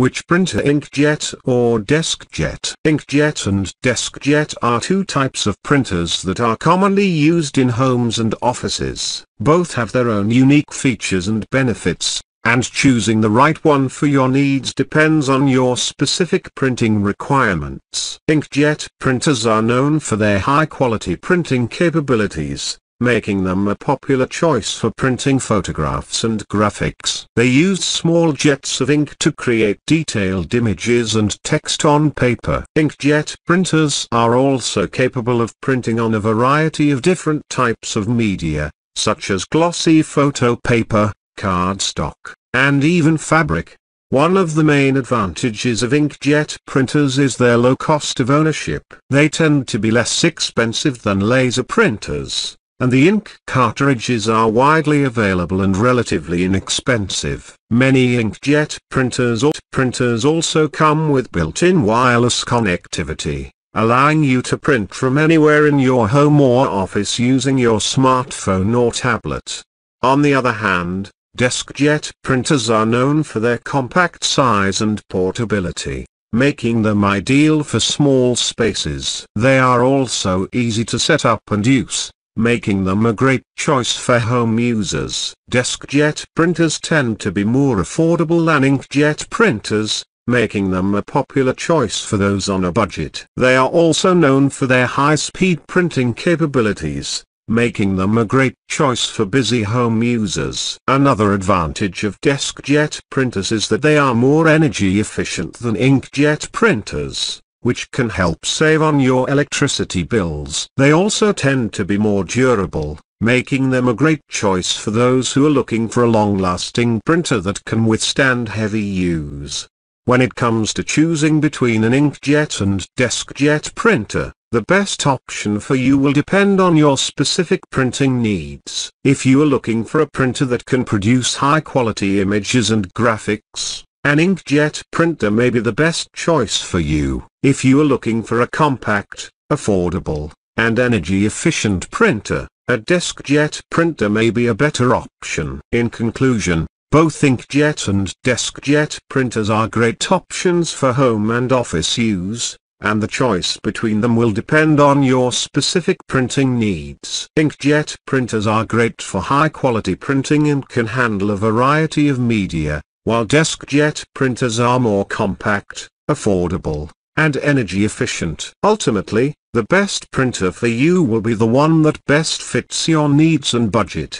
Which printer inkjet or deskjet? Inkjet and deskjet are two types of printers that are commonly used in homes and offices. Both have their own unique features and benefits, and choosing the right one for your needs depends on your specific printing requirements. Inkjet printers are known for their high-quality printing capabilities, making them a popular choice for printing photographs and graphics. They use small jets of ink to create detailed images and text on paper. Inkjet printers are also capable of printing on a variety of different types of media, such as glossy photo paper, cardstock, and even fabric. One of the main advantages of inkjet printers is their low cost of ownership. They tend to be less expensive than laser printers and the ink cartridges are widely available and relatively inexpensive. Many inkjet printers or printers also come with built-in wireless connectivity, allowing you to print from anywhere in your home or office using your smartphone or tablet. On the other hand, deskjet printers are known for their compact size and portability making them ideal for small spaces. They are also easy to set up and use, making them a great choice for home users. DeskJet printers tend to be more affordable than inkjet printers, making them a popular choice for those on a budget. They are also known for their high-speed printing capabilities, making them a great choice for busy home users. Another advantage of DeskJet printers is that they are more energy efficient than inkjet printers which can help save on your electricity bills. They also tend to be more durable, making them a great choice for those who are looking for a long-lasting printer that can withstand heavy use. When it comes to choosing between an inkjet and deskjet printer, the best option for you will depend on your specific printing needs. If you are looking for a printer that can produce high-quality images and graphics, an inkjet printer may be the best choice for you. If you are looking for a compact, affordable, and energy-efficient printer, a deskjet printer may be a better option. In conclusion, both inkjet and deskjet printers are great options for home and office use, and the choice between them will depend on your specific printing needs. Inkjet printers are great for high-quality printing and can handle a variety of media, while DeskJet printers are more compact, affordable, and energy efficient. Ultimately, the best printer for you will be the one that best fits your needs and budget.